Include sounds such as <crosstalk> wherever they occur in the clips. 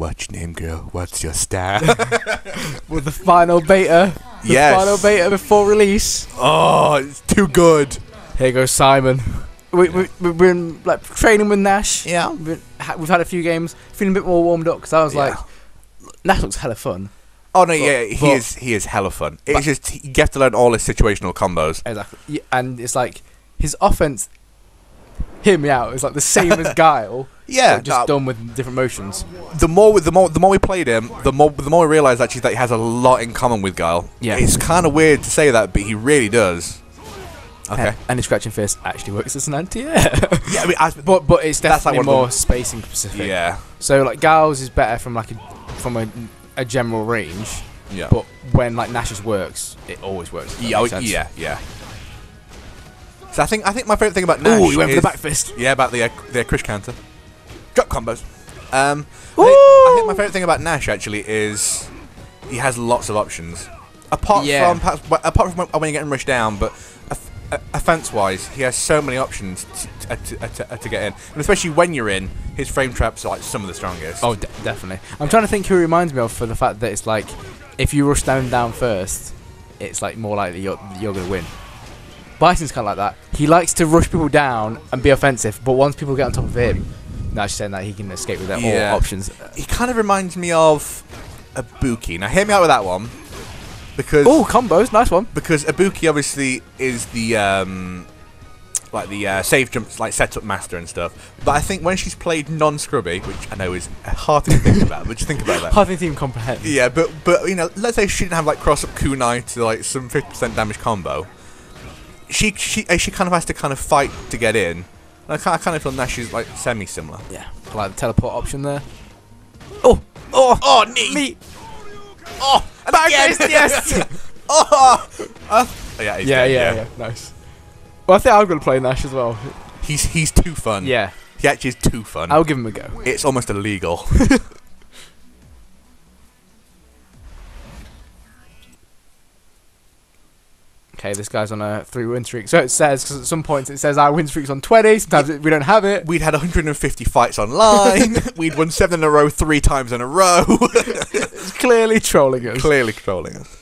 What's your name, girl? What's your style? <laughs> With the final beta. The Yes. final beta before release. oh, it's too good. Here goes Simon. We, we, we've been like training with Nash. Yeah. We've, we've had a few games, feeling a bit more warmed up because I was Yeah. like, Nash looks hella fun. Oh no, yeah, he but- is. He is hella fun. It's just you get to learn all his situational combos. Exactly. Yeah, and it's like his offense. Hear me out. It's like the same as <laughs> Guile. <laughs> Yeah, just uh, done with different motions. the more we- the more the more we played him, the more the more we realised actually that he has a lot in common with Guile. Yeah. it's kind of weird to say that, but he really does. Okay. And, and his scratching fist actually works as an anti air. <laughs> Yeah, I mean, I, but but it's That's like definitely more the- spacing specific. yeah, So like Guile's is better from like a from a, a general range, yeah, but when like Nash's works, it always works. yeah, yeah, yeah. So I think I think my favorite thing about Nash Ooh, you went for is the back fist. yeah about the uh, the crush counter, drop combos. Um, I think, I think my favorite thing about Nash actually is he has lots of options. Apart Yeah. from perhaps, apart from when, when you're getting rushed down, but uh, offense-wise, he has so many options to, to, to, to, to get in, and especially when you're in, his frame traps are like some of the strongest. Oh, de- definitely. I'm trying to think who reminds me of for the fact that it's like if you rush down down first, it's like more likely you're you're gonna win. Bison's kind of like that. He likes to rush people down and be offensive, but once people get on top of him, now she's saying that he can escape with Yeah. all options. he kind of reminds me of Ibuki. Now, hear me out with that one, because Oh, combos, nice one. because Ibuki obviously is the um, like the uh, safe jumps like setup master and stuff. But I think when she's played non-scrubby, which I know is hard to think about, but just think about that. <laughs> Hard thing to even comprehend. Yeah, but but you know, let's say she didn't have like cross up kunai to like some fifty percent damage combo. She she uh, she kind of has to kind of fight to get in. I kind, I kind of feel Nash is like semi similar. Yeah, I like the teleport option there. Oh, oh, Oh, neat. me. Oh, again. yes. <laughs> oh, uh, yeah, yeah, dead, yeah, yeah, nice. Well, I think I'm gonna play Nash as well. He's he's too fun. Yeah, he actually is too fun. I'll give him a go. It's almost illegal. <laughs> Okay, this guy's on a three win streak. So it says, because at some points it says our win streak's on 20, sometimes it, we don't have it. We'd had 150 fights online. <laughs> We'd won seven in a row, three times in a row. It's clearly trolling us. Clearly trolling us.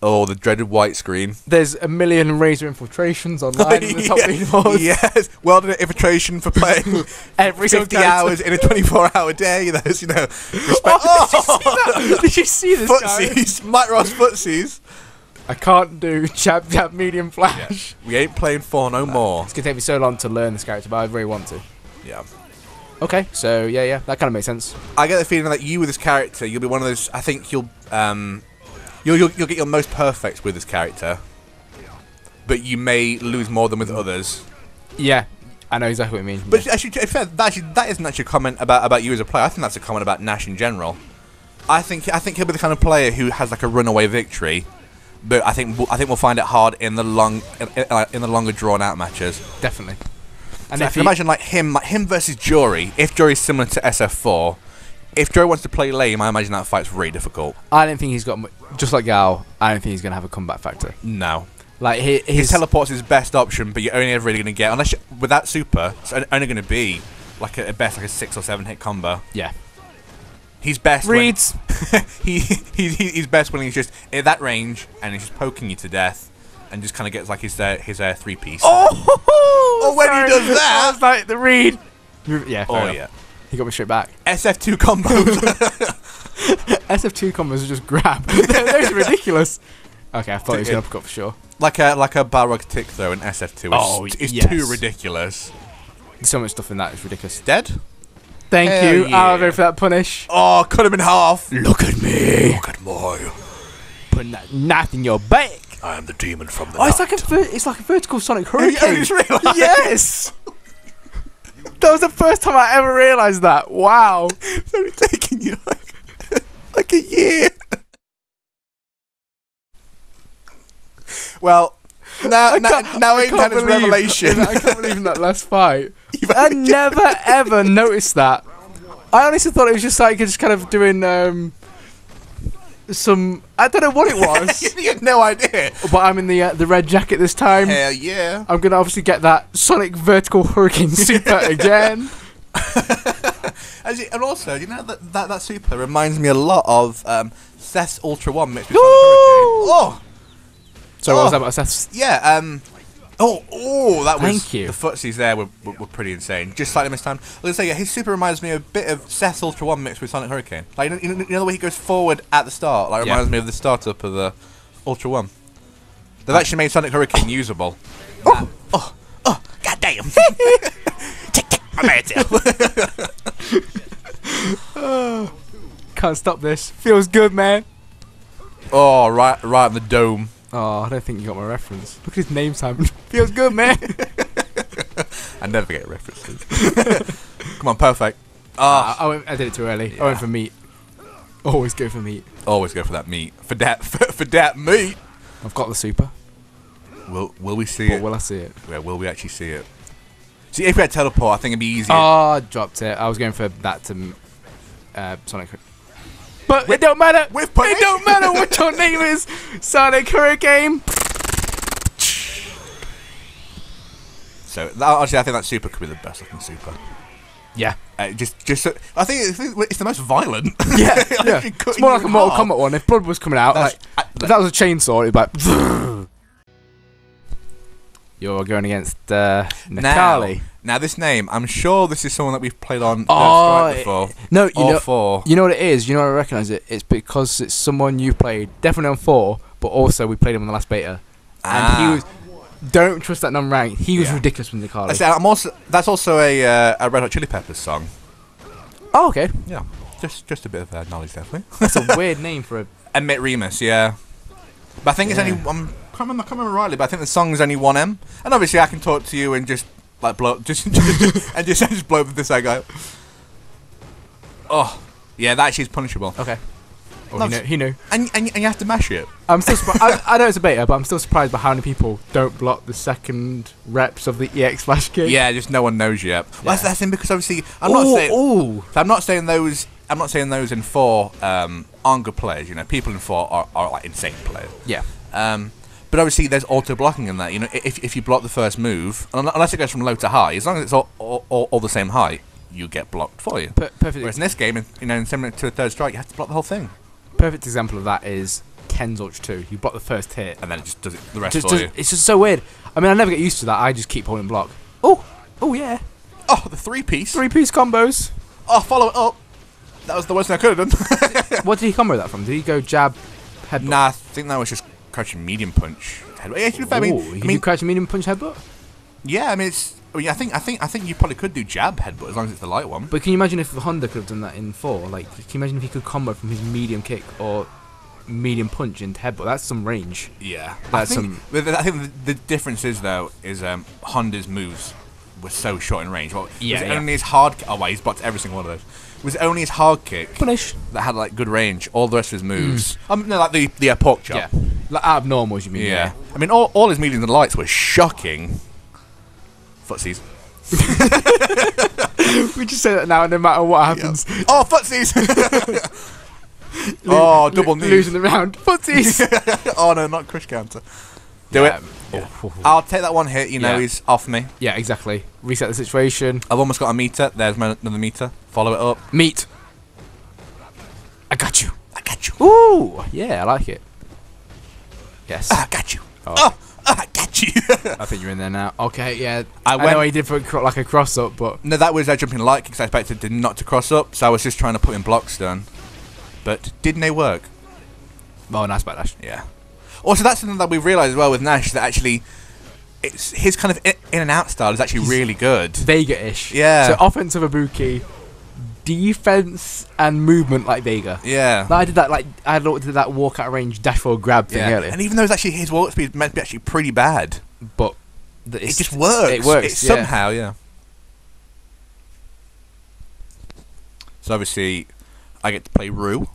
Oh, the dreaded white screen. There's a million Razer infiltrations online in the top <laughs> leaderboards. Yes, well done infiltration for playing <laughs> Every 50 hours in a 24-hour day. There's, you know, respect. Oh, did you see this guy? footsies, Mike Ross footsies. I can't do jab, jab, medium flash. We ain't playing for no more. It's going to take me so long to learn this character, but I really want to. Yeah. Okay, so yeah, yeah, that kind of makes sense. I get the feeling that you with this character, you'll be one of those. I think you'll um, you'll you'll, you'll get your most perfect with this character, but you may lose more than with others. Yeah, I know exactly what you mean. But actually, to fair, that actually that isn't actually a comment about about you as a player. I think that's a comment about Nash in general. I think I think he'll be the kind of player who has like a runaway victory, but I think we'll, I think we'll find it hard in the long in, the longer drawn out matches. definitely. And I if you, imagine like him, like him versus Juri. If Juri's similar to SF4, if Juri wants to play lame, I imagine that fight's really difficult. I don't think he's got just like Gal. I don't think he's gonna have a comeback factor. No, Like he, his his teleport's his best option, but you're only ever really going to get unless you, with that super, it's only going to be like a, at best like a six or seven hit combo. yeah He's best. when- reads. <laughs> he, he he- he's best when he's just at that range and he's just poking you to death, and just kind of gets like his uh, his uh, three piece. <laughs> Oh, Oh, when he does that- I was like the read. Yeah, fair Oh, enough. yeah. He got me straight back. SF2 combos. <laughs> SF2 combos are just grab. Those are ridiculous. Okay, I thought he was gonna uppercut for sure. like a like a Balrog tick throw in SF2 is, Oh, is yes. too ridiculous. There's so much stuff in that. It's ridiculous. Dead? Thank Hell you, yeah. Alvin, for that punish. Oh, cut him in half. Look at me, Look at my. putting that knife in your back. I am the demon from the Oh, it's like a ver- it's like a vertical Sonic Hurricane. just realised? <laughs> <laughs> yes. That was the first time I ever realised that. Wow. It's only taking you like, <laughs> like a year. well, now, now, now ain't that his revelation. <laughs> I can't believe in that last fight. <laughs> I never ever noticed that. I honestly thought it was just like just kind of doing um, some. I don't know what it <laughs> was, you had no idea. but I'm in the uh, the red jacket this time. Hell yeah. I'm gonna obviously get that Sonic vertical hurricane super again. And also, you know that, that that super reminds me a lot of um, Seth's Ultra One mixed with Hurricane. Oh, So what was Oh. that about Seth's? yeah. Um, oh, oh, that was Thank you. the footsies there were, were, were pretty insane. Just slightly mistimed. I was gonna say, yeah, his super reminds me a bit of Seth's Ultra One mixed with Sonic Hurricane. Like you know, you know, the way he goes forward at the start, like Yeah. reminds me of the startup of the Ultra One. They've actually made Sonic Hurricane usable. Oh, oh, oh, goddamn! <laughs> tick, tick, my. <laughs> Can't stop this. Feels good, man. Oh, right, right in the dome. Oh, I don't think you got my reference. Look at his name, Simon. <laughs> Feels good, man. <laughs> I never get references. <laughs> Come on, perfect. Ah, I, went, I did it too early. I went for meat. Always go for meat. always go for that meat. For that, for, for that meat. I've got the super, Will Will we see but it? will I see it? Where will we actually see it? See, if we had teleport, I think it'd be easier. Oh, I dropped it. I was going for that to uh, Sonic. But it don't matter. With it don't matter what your <laughs> name is. Sonic Hurricane. so that, actually, I think that super could be the best looking super. Yeah. Uh, just, just, uh, I think it's, it's the most violent. <laughs> Yeah, <laughs> Like, yeah. It's more like a Mortal. Kombat one. If blood was coming out, That's- like if that was a chainsaw, it'd be like. You're going against uh, Now, now, this name, I'm sure this is someone that we've played on Oh, before. No, you know, four. you know what it is. You know what I recognise it. It's because it's someone you played definitely on four, but also we played him on the last beta, and Ah. he was. Don't trust that non-rank. He was Yeah. ridiculous with I Nikali. say, I'm also, that's also a, uh, a Red Hot Chili Peppers song. Oh, okay. Yeah, just just a bit of uh, knowledge definitely. That's a <laughs> weird name for a. And Mitt Remus, yeah. But I think it's Yeah. only I'm can't remember, I can't remember rightly, but I think the song's only one M. And obviously, I can talk to you and just like blow <laughs> just, just and just just blow this guy. Oh, yeah, that actually is punishable. Okay. Oh, he, knew, he knew. And, and and you have to mash it. I'm still surprised. I, I know it's a beta, but I'm still surprised by how many people don't block the second reps of the EX Flash kick. Yeah, just no one knows yet. Well, that's Yeah. that's in because obviously I'm not saying ooh. so I'm not saying those. I'm not saying those in four um, aren't good players. You know, people in four are, are like insane players. Yeah. Um, but obviously, there's auto blocking in that. You know, if, if you block the first move, unless it goes from low to high, as long as it's all, all, all, all the same height, you get blocked for you. Per- perfect. Whereas in this game, you know, in similar to a third strike, you have to block the whole thing, perfect example of that is Ken's Ultra 2. You block the first hit. and then it just does it the rest Just, for you. it's just so weird. I mean, I never get used to that. I just keep holding block. Oh, oh yeah. Oh, the three piece. Three piece combos. Oh, follow it up. That was the worst thing I could have done. <laughs> what did he combo that from? Did he go jab, headbutt? nah, I think that was just crouching medium punch. Head- Yeah, be I mean, Ooh, I you mean, crouching medium punch headbutt. yeah, I mean, it's. I, mean, I think, I think, I think you probably could do jab headbutt as long as it's the light one. But can you imagine if Honda could have done that in four? Like, can you imagine if he could combo from his medium kick or medium punch into headbutt? That's some range. Yeah, I That's think, some- I think the, the difference is though is um, Honda's moves were so short in range. Well, Yeah, it was yeah. only his hard. Oh, well, he's blocked every single one of those. It was only his hard kick Punish. that had like good range. All the rest of his moves, um, no, like the the uh, pork chop. Yeah. Like out of normals, you mean? Yeah. I mean, all, all his mediums and lights were shocking. Footsies. <laughs> we just say that now, no matter what happens. Oh, footsies! <laughs> oh, double knees. Losing the round. Footsies. <laughs> oh no, not crush counter. Do Yeah. it. Oh. I'll take that one hit. You know, Yeah. he's off me. Yeah, exactly. Reset the situation. I've almost got a meter. There's my, another meter. Follow it up. Meet. I got you. I got you. Ooh. Yeah, I like it. Yes. I got you. Oh. Oh, I got you. I think you're in there now. Okay, yeah. I I, went- know he did cro- like a cross up, but no, that was uh, jumping light because I expected not to cross up, so I was just trying to put in blocks done. But didn't they work? oh, nice backlash. Yeah. Also, that's something that we realised as well with Nash that actually, it's his kind of in and out style is actually He's- really good. Vega-ish. Yeah. So offensive Ibuki, defense and movement like Vega. Yeah. Like, I did that like I did that walk out of range dash forward grab thing yeah. earlier, And even though it's actually his walk speed meant to be actually pretty bad, but it just works. It works It's yeah. somehow, yeah. So obviously, I get to play Ryu.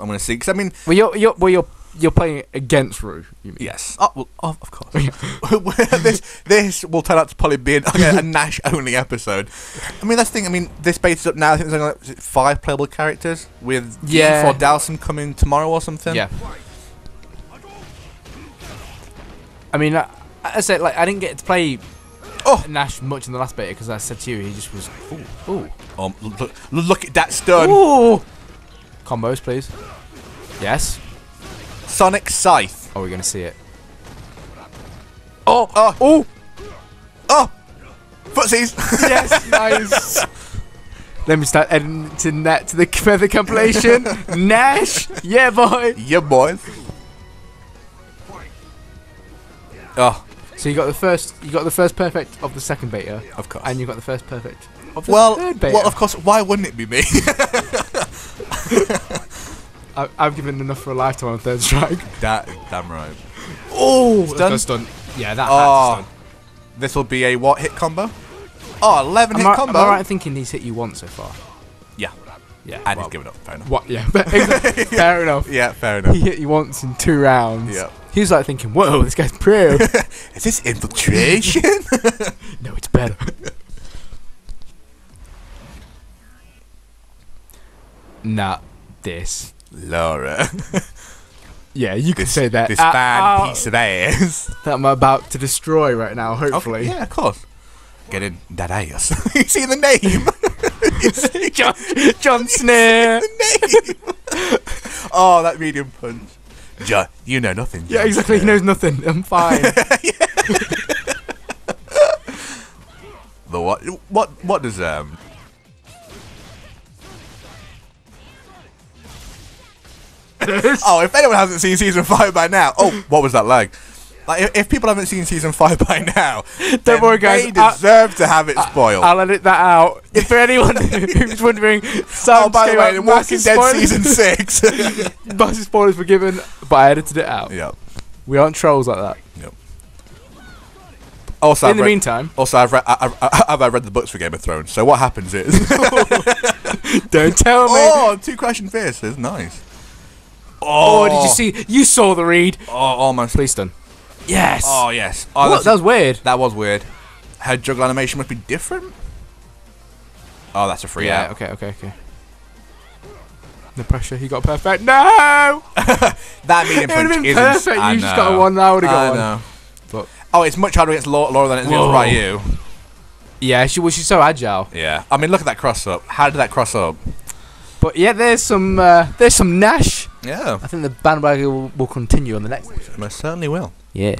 I'm gonna see because I mean, Well, you're you're well you're you're playing against Ryu. You mean? yes, oh, well, oh, of course. <laughs> <laughs> this this will turn out to probably be an, <laughs> a Nash only episode. I mean, that's the thing. I mean, this base up now. I think there's only like, five playable characters with Yeah. for Dhalsim coming tomorrow or something. Yeah. I mean, I, I said like I didn't get to play Oh. Nash much in the last beta because I said to you he just was. Ooh, ooh, Um, look, look at that stun. ooh. Combos, please. Yes. Sonic Scythe. Oh, we're gonna see it. Oh, oh, Oh, oh. Footsies. <laughs> yes, nice. Let me start editing that to the further compilation. <laughs> Nash, yeah, boy. yeah, boys. Oh, So you got the first, you got the first perfect of the second beta, of course. and you got the first perfect of the well, third beta. well, of course. Why wouldn't it be me? <laughs> I, I've given enough for a lifetime on third strike. <laughs> that, damn right. Oh, done? that's done. Yeah, that. Oh, this will be a what hit combo? Oh, 11 Am hit I, am combo. I right thinking he's hit you once so far? Yeah, Yeah. and well, he's given up. Fair enough. What? <laughs> <laughs> Yeah. Fair enough. Yeah, fair enough. He hit you once in two rounds. Yeah. He was like thinking, "Whoa, this guy's pro." Is this infiltration? no, it's better. Not this. Laura, Yeah, you could this, say that. this Uh, fine uh, piece of ass. that I'm about to destroy right now. Hopefully. Okay, yeah, of course. Get in that ass. <laughs> you see the name? <laughs> <laughs> John, John Snare. the name? oh, that medium punch. John, you know nothing. Yeah, exactly. He knows nothing. I'm fine. The what? What? What does um? Oh, if anyone hasn't seen season five by now, oh, <laughs> what was that lag? Like, if, if people haven't seen season five by now, don't worry, guys, They I- deserve to have it spoiled. I'll edit that out. If for anyone <laughs> who's wondering, Sam oh, by the way, Walking Dead spoilers. season <laughs> six. massive spoilers were given, but I edited it out. yep. We aren't trolls like that. Yep. Also, In I've the read, meantime, also I've read, I, I, I've read the books for Game of Thrones. So what happens is, don't tell me. oh, two crashing faces, nice. Oh, did you see? You saw the read. Oh, almost. Please done. Yes. Oh yes. Oh, What? that was weird. That was weird. Her juggle animation must be different. Oh, that's a free yeah. out. Okay. Okay. Okay. The pressure. He got perfect. No. <laughs> That medium <laughs> It would have punch been isn't. perfect. I You just got a one. I would have I got one. know. But- oh, it's much harder against Laura, than it is against. Ryu. Yeah. She was. She's so agile. Yeah. I mean, look at that cross up. How did that cross up? But yeah, there's some. Uh, there's some Nash. Yeah. I think the bandwagon will, will continue on the next. Most certainly will. Yeah.